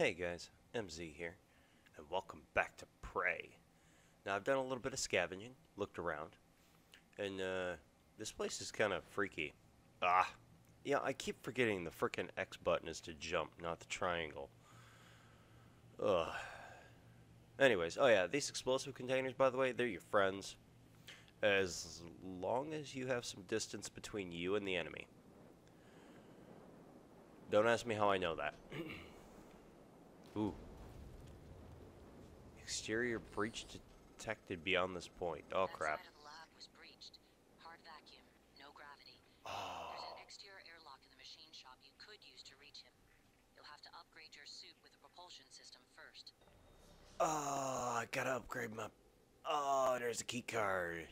Hey guys, MZ here, and welcome back to Prey. Now I've done a little bit of scavenging, looked around, and uh, this place is kind of freaky. Ah, yeah, I keep forgetting the frickin' X button is to jump, not the triangle. Ugh. Anyways, oh yeah, these explosive containers, by the way, they're your friends, as long as you have some distance between you and the enemy. Don't ask me how I know that. Ooh. Exterior breach detected beyond this point. Oh that crap. side of the lab was breached. Hard vacuum, no gravity. There's Oh. an ah. exterior airlock in the machine shop you could use to reach him. You'll have to upgrade your suit with a propulsion system first. Oh, I gotta upgrade my. Oh, there's a key card.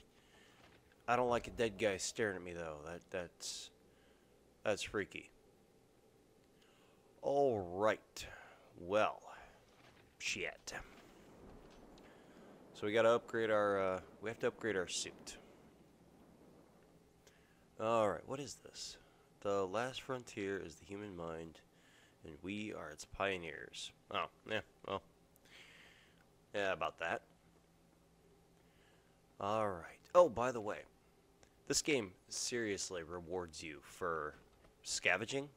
I don't like a dead guy staring at me though. That that's that's freaky. All right. Well, shit. So we gotta upgrade our. Uh, we have to upgrade our suit. All right. What is this? The last frontier is the human mind, and we are its pioneers. Oh, yeah. Well. Yeah, about that. Alright. Oh, by the way, this game seriously rewards you for scavenging,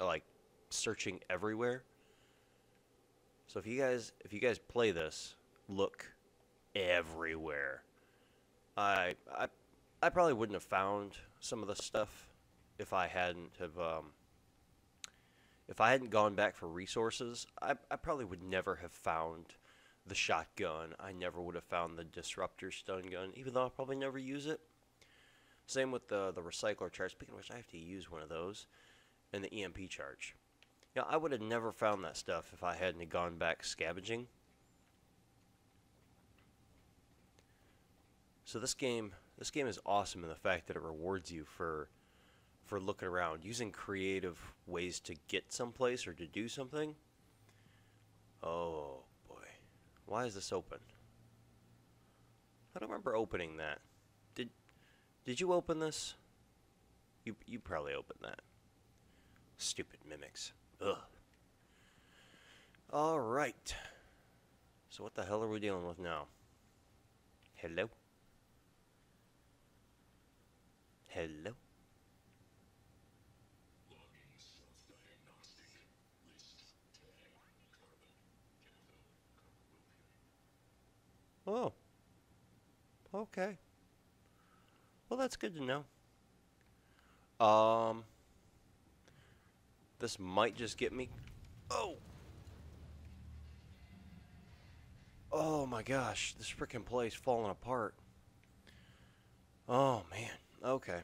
like searching everywhere. So if you guys if you guys play this, look everywhere. I I I probably wouldn't have found some of the stuff if I hadn't have um if I hadn't gone back for resources, I, I probably would never have found the shotgun. I never would have found the disruptor stun gun, even though I'll probably never use it. Same with the the recycler charge. Speaking of which, I have to use one of those, and the EMP charge. Yeah, I would have never found that stuff if I hadn't gone back scavenging. So this game, this game is awesome in the fact that it rewards you for, for looking around, using creative ways to get someplace or to do something. Oh boy. Why is this open? I don't remember opening that. Did did you open this? You you probably opened that. Stupid mimics. Ugh. All right. So what the hell are we dealing with now? Hello. Hello. Oh. Okay. Well, that's good to know. Um. This might just get me. Oh. Oh my gosh, this freaking place falling apart. Oh man. Okay.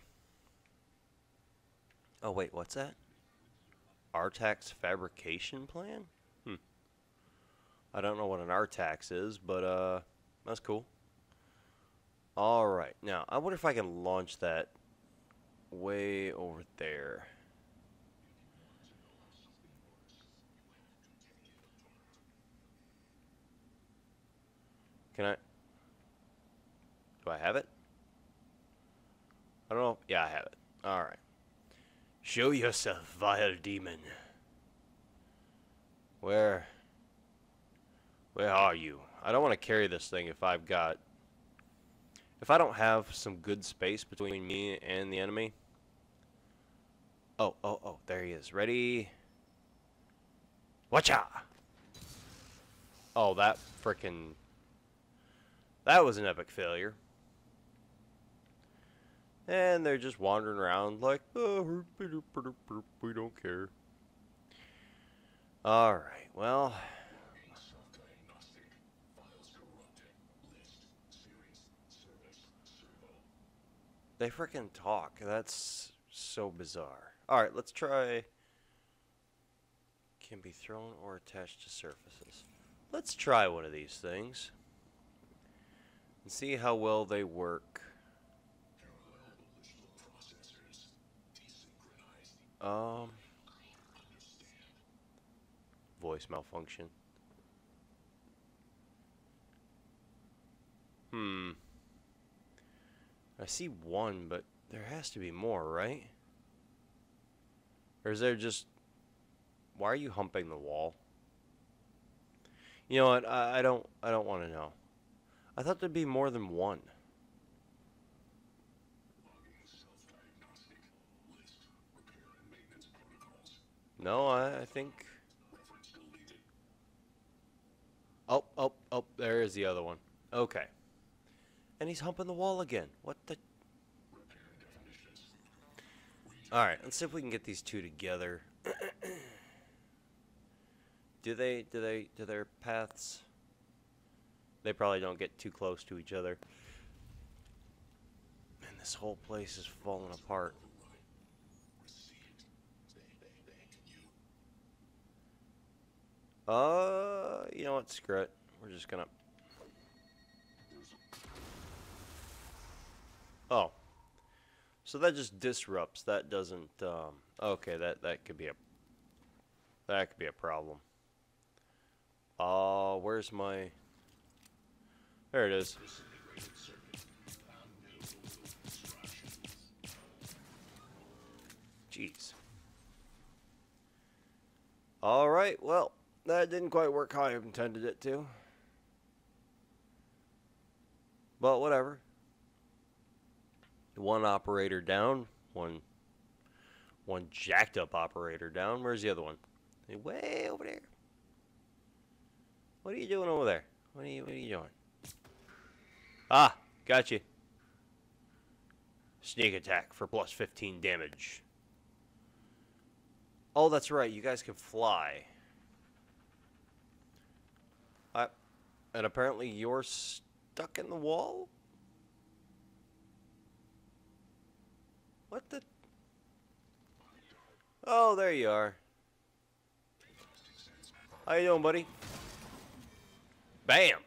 Oh wait, what's that? Artax fabrication plan? Hmm. I don't know what an Artax is, but uh that's cool. Alright, now I wonder if I can launch that way over there. Can I? Do I have it? I don't know. Yeah, I have it. Alright. Show yourself, vile demon. Where? Where are you? I don't want to carry this thing if I've got... If I don't have some good space between me and the enemy. Oh, oh, oh, there he is. Ready? Watcha! Oh, that frickin' That was an epic failure. And they're just wandering around like, oh, we don't care. Alright, well. They freaking talk. That's so bizarre. Alright, let's try. Can be thrown or attached to surfaces. Let's try one of these things and see how well they work. Um, voice malfunction. Hmm. I see one, but there has to be more, right? Or is there just... Why are you humping the wall? You know what? I, I don't. I don't want to know. I thought there'd be more than one. No, I, I think. Oh, oh, oh! There is the other one. Okay. And he's humping the wall again. What the? All right. Let's see if we can get these two together. do they? Do they? Do their paths? They probably don't get too close to each other. And this whole place is falling apart. Uh, you know what? Screw it. We're just gonna. Oh. So that just disrupts. That doesn't. Um, okay, that that could be a. That could be a problem. Uh, where's my? There it is. Jeez. All right. Well, that didn't quite work how I intended it to. But whatever. One operator down, one one jacked up operator down. Where's the other one? Way over there. What are you doing over there? What are you what are you doing? Ah, got you. Sneak attack for plus 15 damage. Oh, that's right. You guys can fly. I, and apparently you're stuck in the wall? What the? Oh, there you are. How you doing, buddy? Bam!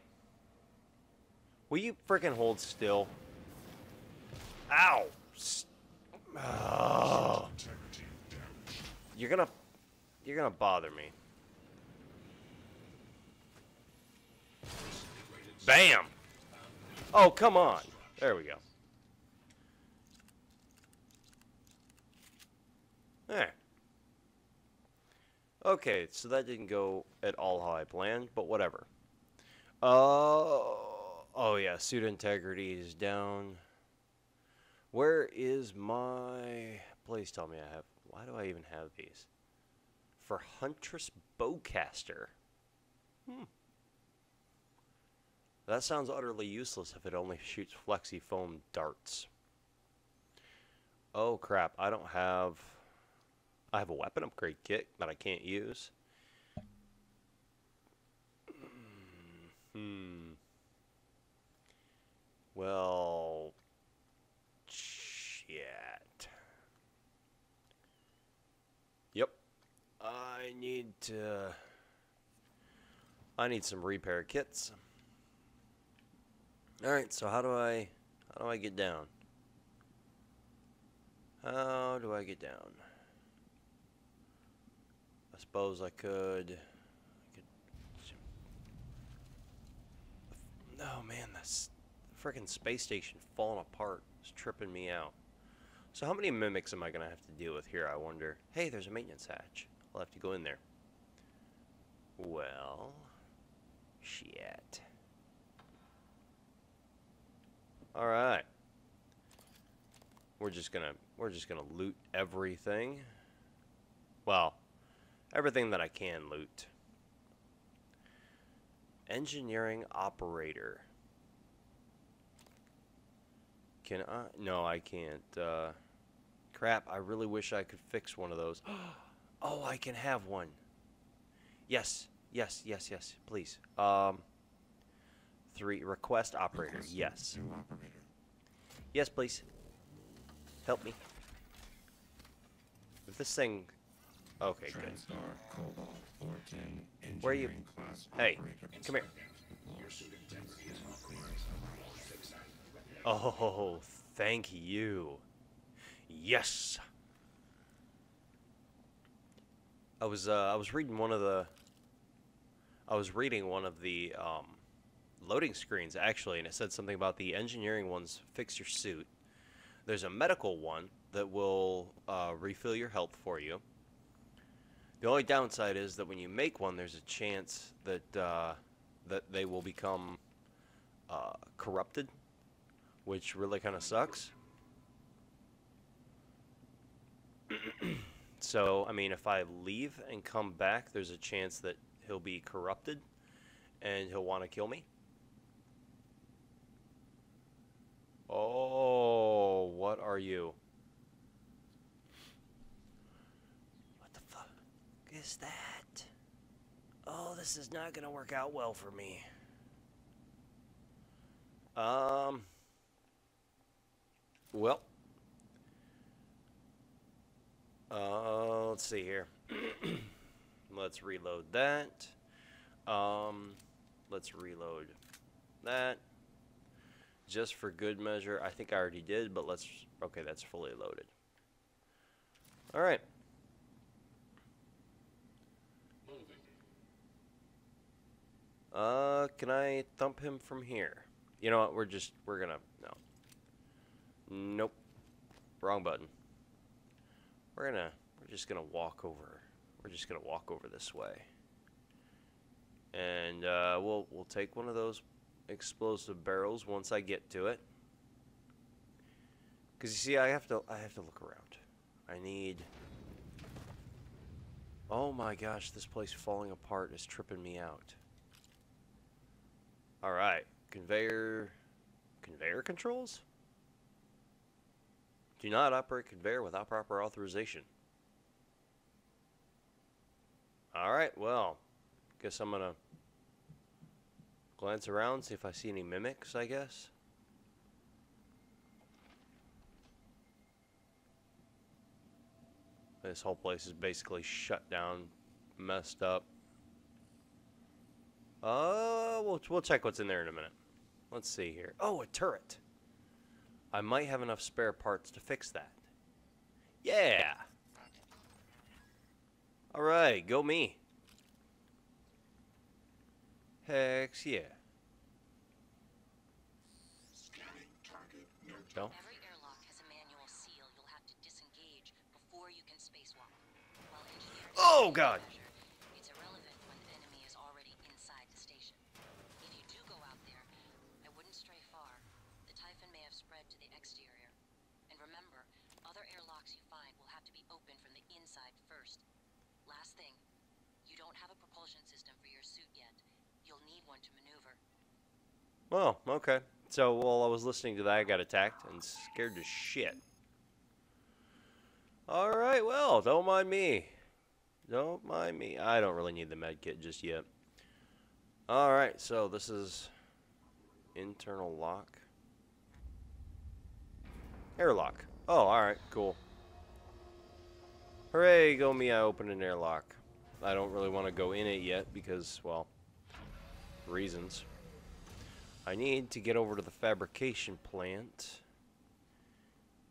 Will you freaking hold still? Ow! Oh. You're gonna... You're gonna bother me. Bam! Oh, come on. There we go. There. Okay, so that didn't go at all how I planned, but whatever. Oh, oh yeah, suit integrity is down. Where is my... Please tell me I have... Why do I even have these? For Huntress Boltcaster. Hmm. That sounds utterly useless if it only shoots flexi foam darts. Oh crap, I don't have... I have a weapon upgrade kit that I can't use. Hmm. Well... Shit. Yep. I need to... I need some repair kits. Alright, so how do I... How do I get down? How do I get down? I suppose I could... I could oh man, this freaking space station falling apart is tripping me out. So how many mimics am I going to have to deal with here, I wonder? Hey, there's a maintenance hatch. I'll have to go in there. Well... Shit. All right. We're just gonna we're just gonna loot everything. Well, everything that I can loot. Engineering operator. Can I? No, I can't. Uh, crap, I really wish I could fix one of those. oh, I can have one. Yes, yes, yes, yes, please. Um, Three, request operator. Request yes. Operator. Yes, please. Help me. If this thing... Okay, good. Where are you? Hey, come here. Oh, thank you. Yes. I was uh, I was reading one of the I was reading one of the um, loading screens actually, and it said something about the engineering ones fix your suit. There's a medical one that will uh, refill your health for you. The only downside is that when you make one, there's a chance that uh, that they will become uh, corrupted, which really kind of sucks. so, I mean, if I leave and come back, there's a chance that he'll be corrupted and he'll want to kill me. Oh, what are you? What the fuck is that? Oh, this is not gonna work out well for me. Um. Well. Uh, let's see here. let's reload that. Um, let's reload that. Just for good measure, I think I already did, but let's. Okay, that's fully loaded. All right. Uh, can I thump him from here? You know what? We're just we're gonna no. Nope. Wrong button. We're gonna we're just gonna walk over. We're just gonna walk over this way. And uh, we'll we'll take one of those explosive barrels once I get to it. Cause you see, I have to I have to look around. I need. Oh my gosh, this place falling apart is tripping me out. All right, conveyor, conveyor controls. Do not operate conveyor without proper authorization. All right, well, guess I'm gonna glance around, see if I see any mimics, I guess. This whole place is basically shut down, messed up. Uh, we'll, we'll check what's in there in a minute. Let's see here. Oh, a turret. I might have enough spare parts to fix that. Yeah. All right, go me. Hex yeah. No? Every airlock has a manual seal you'll have to disengage before you can spacewalk. Oh, God. measure, It's irrelevant when the enemy is already inside the station. If you do go out there, I wouldn't stray far. The Typhon may have spread to the exterior. And remember, other airlocks you find will have to be opened from the inside first. Last thing, you don't have a propulsion system for your suit yet. You'll need one to maneuver. Oh, okay. So while I was listening to that, I got attacked and scared to shit. All right, well, don't mind me. Don't mind me. I don't really need the med kit just yet. All right, so this is internal lock. Airlock. Oh, all right, cool. Hooray, go me, I opened an airlock. I don't really want to go in it yet because, well, reasons. I need to get over to the fabrication plant.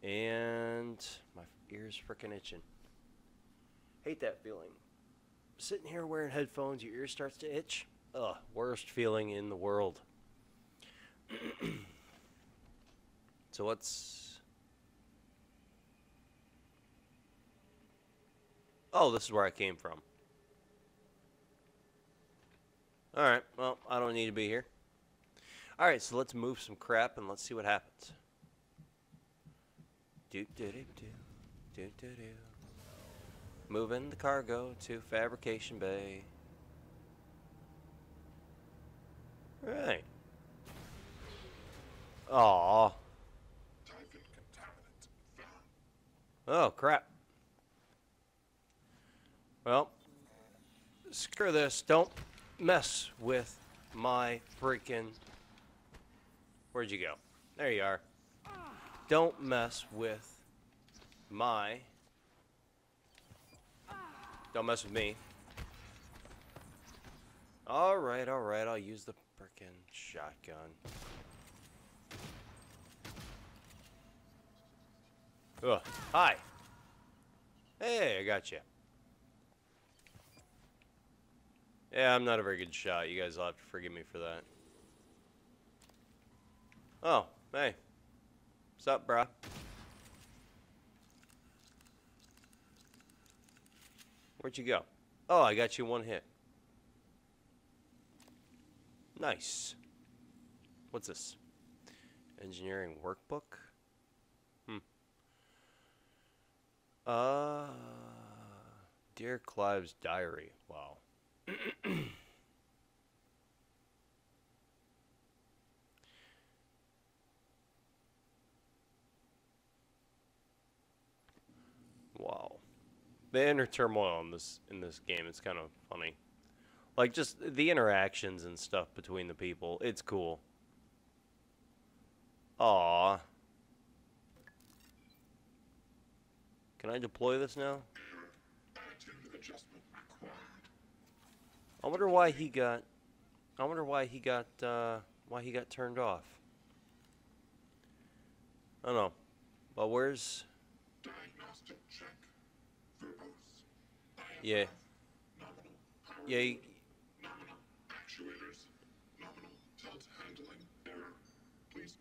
And my ear's freaking itching. Hate that feeling. Sitting here wearing headphones, your ear starts to itch. Ugh, worst feeling in the world. so what's Oh, this is where I came from. Alright, well, I don't need to be here. Alright, so let's move some crap and let's see what happens. Do do do do do do do. Moving the cargo to fabrication bay. Right. Aw. Oh crap. Well, screw this. Don't mess with my freaking. Where'd you go? There you are. Don't mess with my. Don't mess with me. Alright, alright, I'll use the frickin' shotgun. Ugh. Hi. Hey, I got you. Yeah, I'm not a very good shot. You guys will have to forgive me for that. Oh, hey. What's up, brah? Where'd you go? Oh, I got you one hit. Nice. What's this? Engineering workbook? Hmm. Uh. Dear Clive's diary. Wow. The inner turmoil in this in this game is kind of funny. Like just the interactions and stuff between the people. It's cool. Aw. Can I deploy this now? I wonder why he got. I wonder why he got. Uh, why he got turned off. I don't know. Well, where's? Diagnostic check. Verbose. Yeah. Nominal power. Yeah. he- Nominal actuators. Nominal tilt handling. Error. Please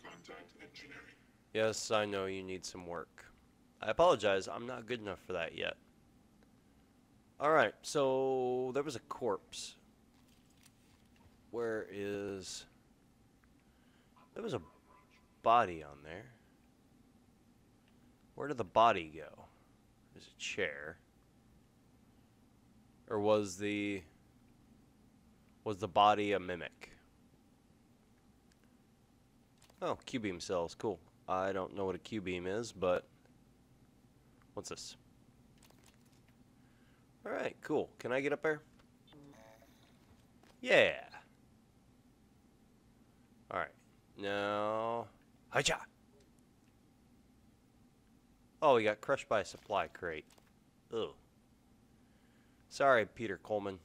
contact engineering. Yes, I know you need some work. I apologize. I'm not good enough for that yet. All right. So there was a corpse. Where is? There was a body on there. Where did the body go? There's a chair. Or was the was the body a mimic? Oh, Q-beam cells, cool. I don't know what a Q-beam is, but what's this? All right, cool. Can I get up there? Yeah. All right. Now, hiya. Oh, we got crushed by a supply crate. Ugh. Sorry, Peter Coleman.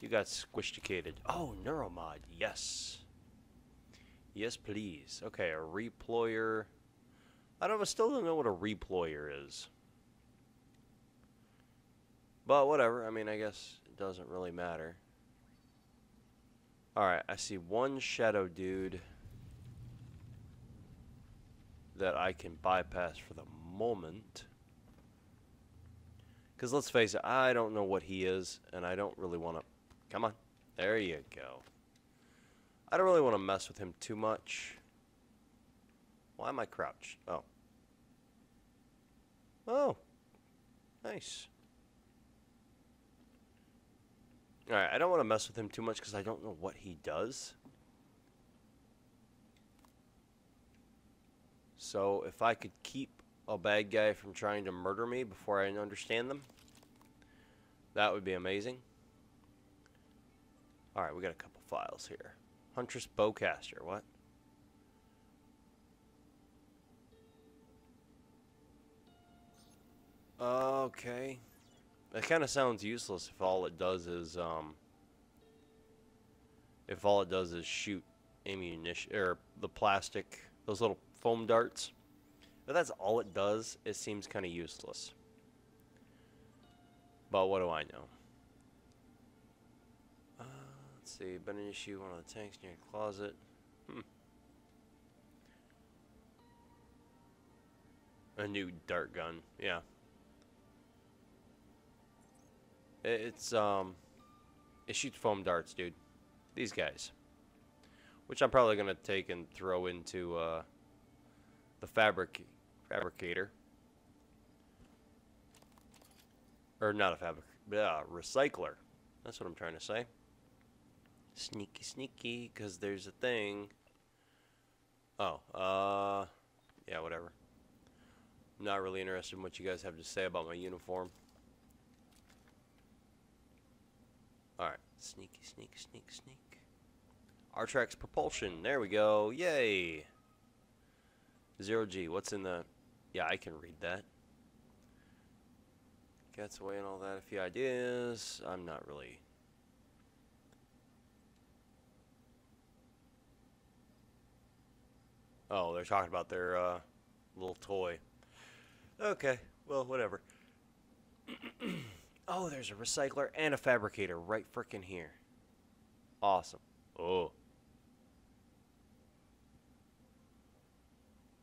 You got squishticated. Oh, neuromod. Yes. Yes, please. Okay, a reployer. I don't. I still don't know what a reployer is. But whatever. I mean, I guess it doesn't really matter. All right, I see one shadow dude that I can bypass for the moment. Because let's face it, I don't know what he is, and I don't really want to. Come on. There you go. I don't really want to mess with him too much. Why am I crouched? Oh. Oh. Nice. Alright, I don't want to mess with him too much because I don't know what he does. So if I could keep a bad guy from trying to murder me before I understand them, that would be amazing. Alright, we got a couple files here. Huntress Boltcaster, what? Okay. That kind of sounds useless if all it does is, um... If all it does is shoot ammunition, or the plastic, those little foam darts. If that's all it does, it seems kind of useless. But what do I know? Uh, let's see. Been an issue. One of the tanks near your closet. Hmm. A new dart gun. Yeah. It's um. It shoots foam darts, dude. These guys. Which I'm probably gonna take and throw into uh. The fabric fabricator. Or not a fabric, yeah, recycler. That's what I'm trying to say. Sneaky, sneaky, because there's a thing. Oh, uh, yeah, whatever. I'm not really interested in what you guys have to say about my uniform. Alright, sneaky, sneak, sneak, sneak. Artax propulsion, there we go, yay! Zero G, what's in the. Yeah, I can read that. Gets away and all that. A few ideas. I'm not really. Oh, they're talking about their uh, little toy. Okay, well, whatever. oh, there's a recycler and a fabricator right frickin' here. Awesome. Oh.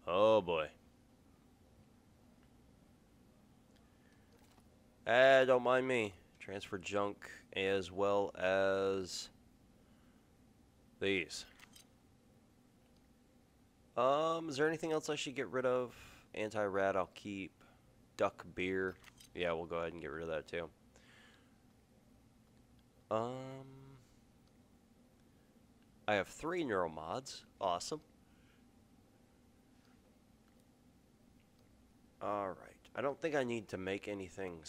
Oh boy. Ah, don't mind me. Transfer junk as well as These. Um, is there anything else I should get rid of? Anti-Rad I'll keep. Duck beer. Yeah, we'll go ahead and get rid of that too. Um, I have three neuromods. Awesome. All right. I don't think I need to make anything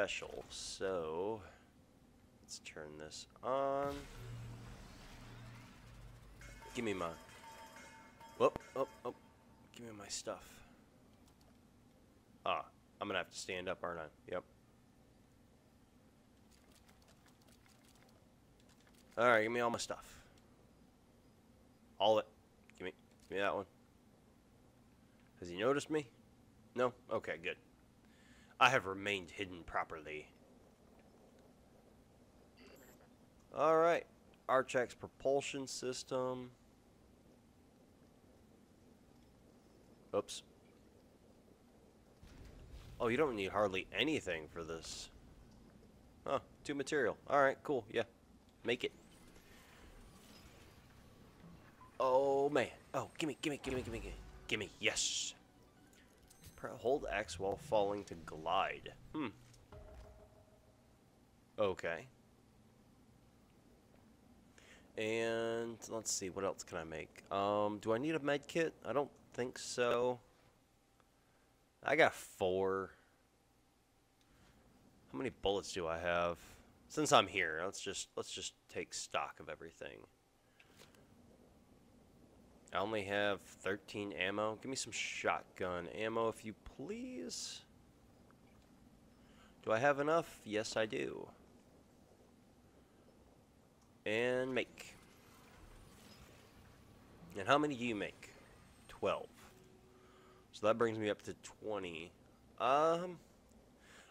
special, so let's turn this on. Give me my. Whoop, oh, oh. Give me my stuff. Ah, I'm gonna have to stand up, aren't I? Yep. Alright, give me all my stuff. All of it. Give me, give me that one. Has he noticed me? No? Okay, good. I have remained hidden properly. Alright. Artax propulsion system. Oops. Oh, you don't need hardly anything for this. Oh, two material. Alright, cool. Yeah. Make it. Oh, man. Oh, gimme, gimme, gimme, gimme, gimme. Gimme, yes. Hold X while falling to glide. Hmm. Okay. And let's see, what else can I make? Um, do I need a med kit? I don't think so. I got four. How many bullets do I have? Since I'm here, let's just let's just take stock of everything. I only have 13 ammo. Give me some shotgun ammo if you please. Do I have enough? Yes, I do. And make. And how many do you make? 12. So that brings me up to 20. Um,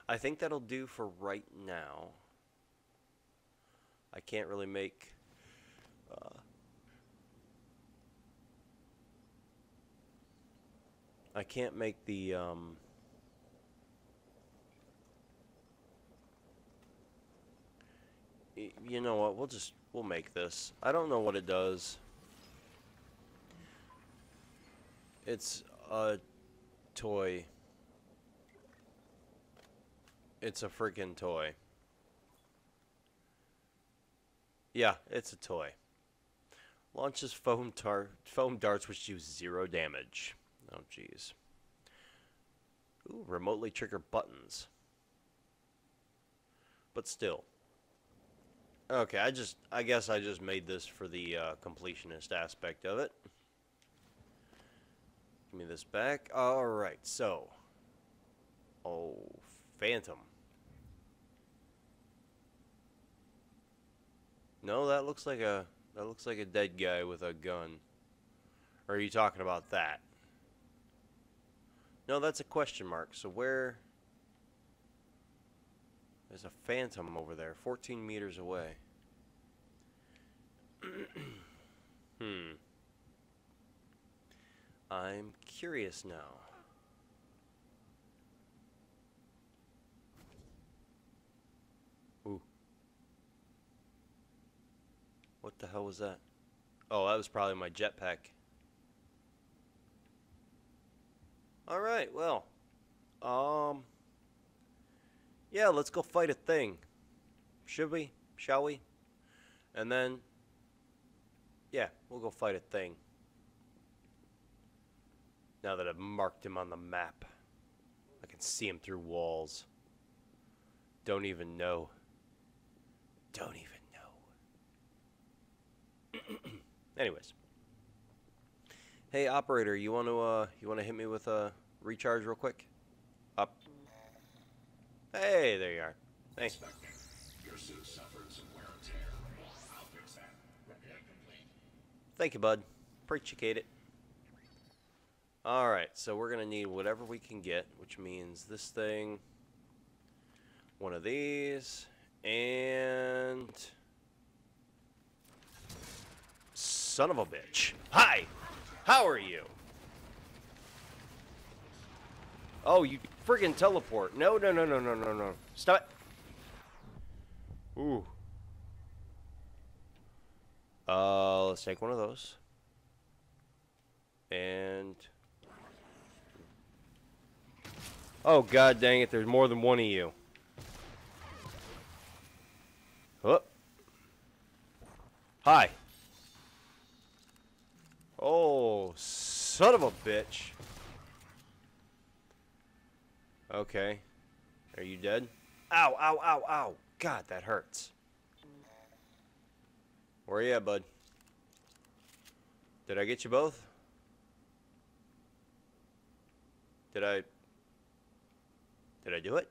I think that'll do for right now. I can't really make... I can't make the... Um, you know what, we'll just, we'll make this. I don't know what it does. It's a toy. It's a freaking toy. Yeah, it's a toy. Launches foam, tar foam darts which do zero damage. Oh, jeez. Ooh, remotely trigger buttons. But still. Okay, I just, I guess I just made this for the uh, completionist aspect of it. Give me this back. Alright, so. Oh, Phantom. No, that looks like a that looks like a dead guy with a gun. Or are you talking about that? No, that's a question mark. So where there's a phantom over there, 14 meters away. hmm. I'm curious now. Ooh. What the hell was that? Oh, that was probably my jetpack. Alright, well. Um. Yeah, let's go fight a thing. Should we? Shall we? And then. Yeah, we'll go fight a thing. Now that I've marked him on the map, I can see him through walls. Don't even know. Don't even know. Anyways. Hey operator, you want to uh you want to hit me with a recharge real quick? Up. Hey, there you are. Thanks. Thank you, bud. Appreciate it. Alright, so we're going to need whatever we can get, which means this thing, one of these, and... Son of a bitch. Hi! How are you? Oh, you friggin' teleport. No, no, no, no, no, no, no. Stop it. Ooh. Uh, let's take one of those. And oh god dang it! There's more than one of you. Oh. Hi. Oh, son of a bitch. Okay. Are you dead? Ow, ow, ow, ow. God, that hurts. Where you at, bud? Did I get you both? Did I... Did I do it?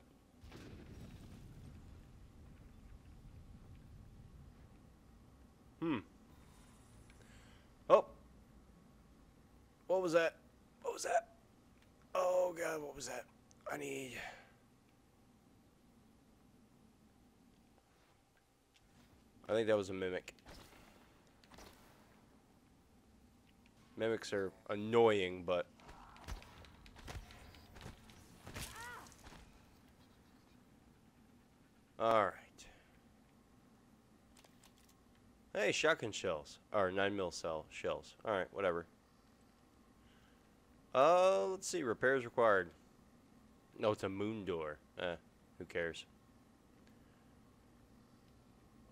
Hmm. Oh. What was that? What was that? Oh, God, what was that? I need... I think that was a mimic. Mimics are annoying, but... Alright. Hey, shotgun shells. Or 9 mil cell shells. Alright, whatever. Uh, let's see. Repairs required. No, it's a moon door. Eh, who cares?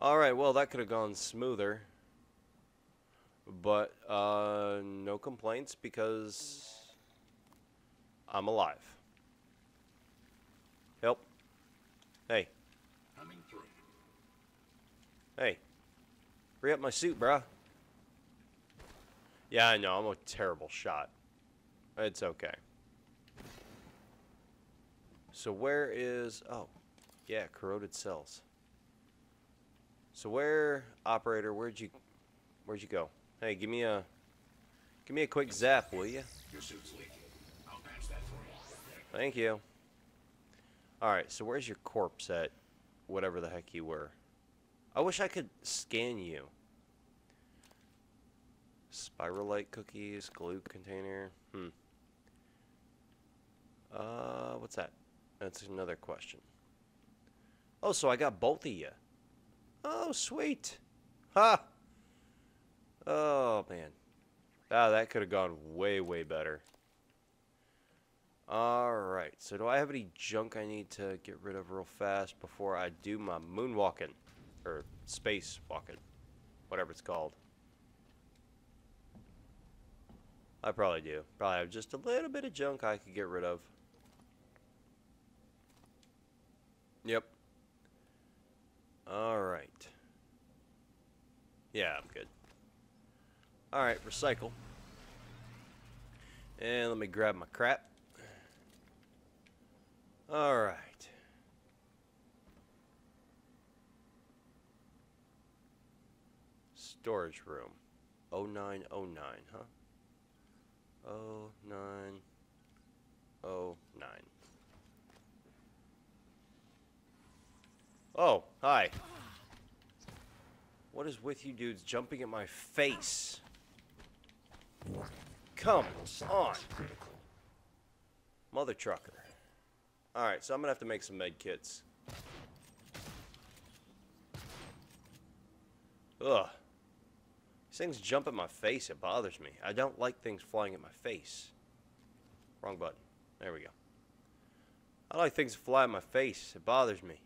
Alright, well, that could have gone smoother. But, uh, no complaints because I'm alive. Help. Hey. Coming through. Hey. Free up my suit, bruh. Yeah, I know. I'm a terrible shot. It's okay. So where is... Oh. Yeah, corroded cells. So where... Operator, where'd you... Where'd you go? Hey, give me a... Give me a quick zap, will you? Your suit's leaking. I'll patch that for you. Thank you. Alright, so where's your corpse at? Whatever the heck you were. I wish I could scan you. Spiralite cookies, glue container. Hmm. Uh, what's that? That's another question. Oh, so I got both of you. Oh, sweet. Ha! Oh, man. Ah, that could have gone way, way better. Alright, so do I have any junk I need to get rid of real fast before I do my moonwalking? Or space walking. Whatever it's called. I probably do. Probably have just a little bit of junk I could get rid of. Yep. Alright. Yeah, I'm good. Alright, recycle. And let me grab my crap. Alright. Storage room. 0909, huh? 0909. Oh, hi. What is with you dudes jumping at my face? Come on. Mother trucker. Alright, so I'm gonna have to make some med kits. Ugh. These things jump at my face, it bothers me. I don't like things flying at my face. Wrong button. There we go. I like things to fly at my face. It bothers me.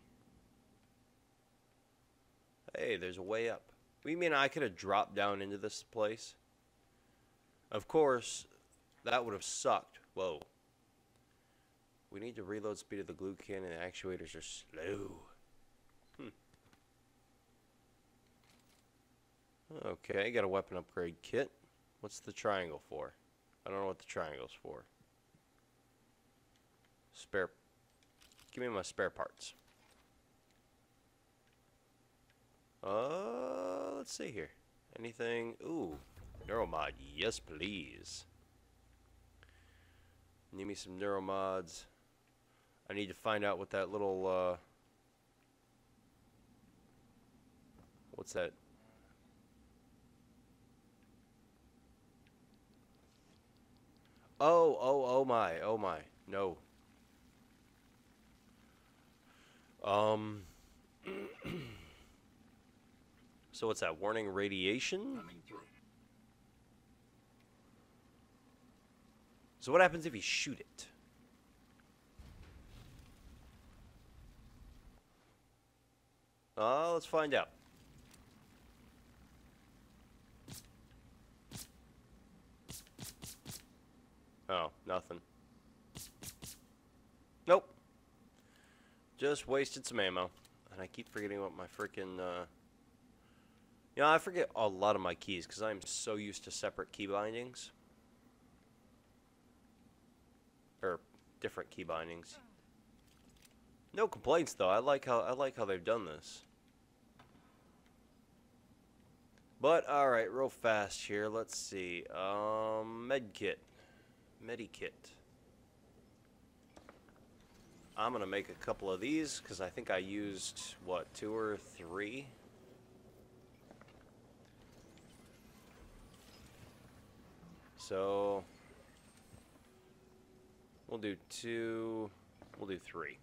Hey, there's a way up. You mean I could have dropped down into this place? Of course, that would have sucked. Whoa. We need to reload speed of the glue cannon. And the actuators are slow. Hmm. Okay, got a weapon upgrade kit. What's the triangle for? I don't know what the triangle's for. Spare. Give me my spare parts. Uh, let's see here. Anything? Ooh, neuromod. Yes, please. Need me some neuromods. I need to find out what that little, uh... What's that? Oh, oh, oh my, oh my. No. So what's that? Warning radiation? So what happens if you shoot it? Uh, let's find out. Oh, nothing. Nope. Just wasted some ammo. And I keep forgetting what my freaking, uh... You know, I forget a lot of my keys because I'm so used to separate key bindings. Or different key bindings. No complaints though. I like how I like how they've done this. But all right, real fast here. Let's see. Um, med kit, medikit. I'm gonna make a couple of these because I think I used what two or three. So we'll do two. We'll do three.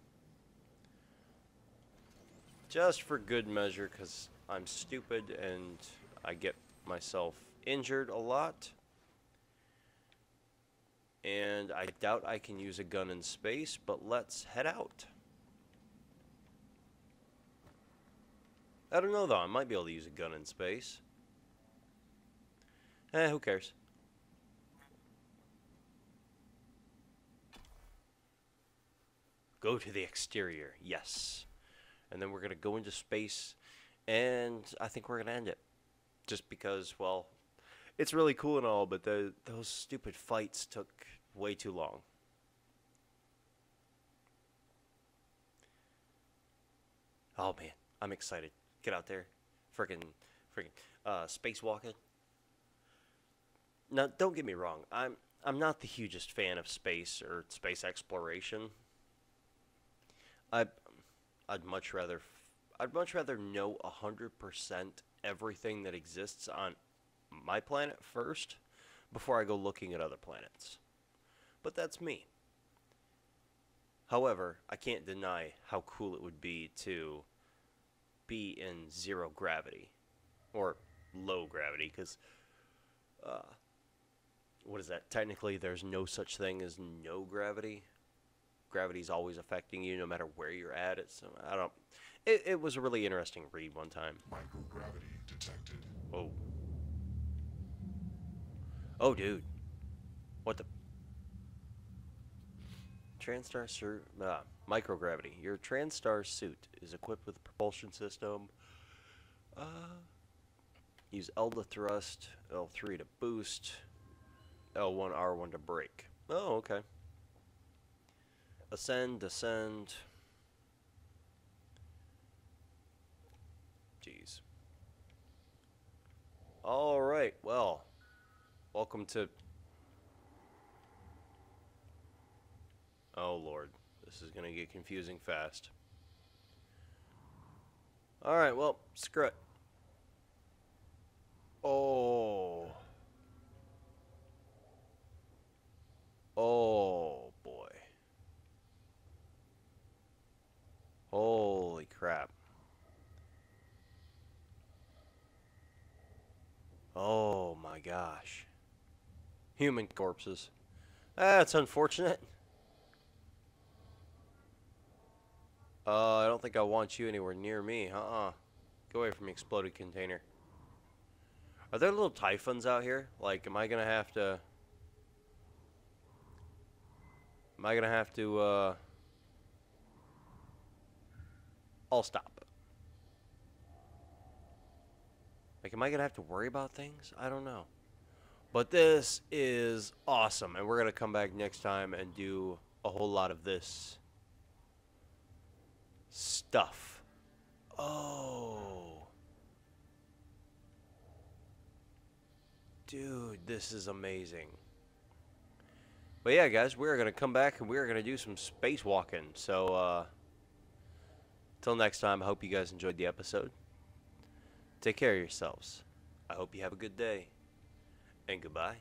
Just for good measure, because I'm stupid and I get myself injured a lot. And I doubt I can use a gun in space, but let's head out. I don't know though, I might be able to use a gun in space. Eh, who cares? Go to the exterior, yes. And then we're going to go into space, and I think we're going to end it. Just because, well, it's really cool and all, but the, those stupid fights took way too long. Oh man, I'm excited. Get out there. Freaking, freaking, uh, spacewalking. Now, don't get me wrong. I'm, I'm not the hugest fan of space or space exploration. I, I'd much rather, I'd much rather know hundred percent everything that exists on my planet first, before I go looking at other planets. But that's me. However, I can't deny how cool it would be to be in zero gravity, or low gravity, because, uh, what is that? Technically, there's no such thing as no gravity gravity's always affecting you no matter where you're at. It's I don't. It, it was a really interesting read one time. Microgravity detected. Oh. Oh, dude. What the? TranStar suit. Ah, microgravity. Your TranStar suit is equipped with a propulsion system. Uh, use L to thrust, L3 to boost, L1, R1 to brake. Oh, okay. Ascend, descend. Jeez. All right. Well, welcome to. Oh Lord, this is gonna get confusing fast. All right. Well, screw it. Oh. Oh boy. Holy crap. Oh my gosh. Human corpses. That's unfortunate. Uh, I don't think I want you anywhere near me. Uh-uh. Go away from the exploded container. Are there little typhons out here? Like, am I gonna have to... Am I gonna have to, uh... I'll stop. Like, am I going to have to worry about things? I don't know. But this is awesome. And we're going to come back next time and do a whole lot of this stuff. Oh. Dude, this is amazing. But yeah, guys, we're going to come back and we're going to do some spacewalking. So, uh, till next time, I hope you guys enjoyed the episode. Take care of yourselves. I hope you have a good day. And goodbye.